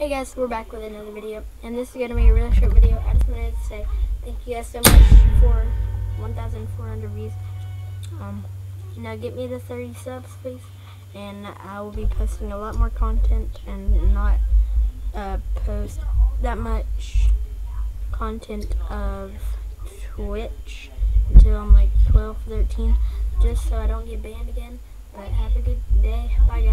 Hey guys, we're back with another video, and this is going to be a really short video. I just wanted to say thank you guys so much for 1,400 views. Um, now get me the 30 subs, please, and I will be posting a lot more content and not uh, post that much content of Twitch until I'm like 12, 13, just so I don't get banned again. But have a good day. Bye, guys.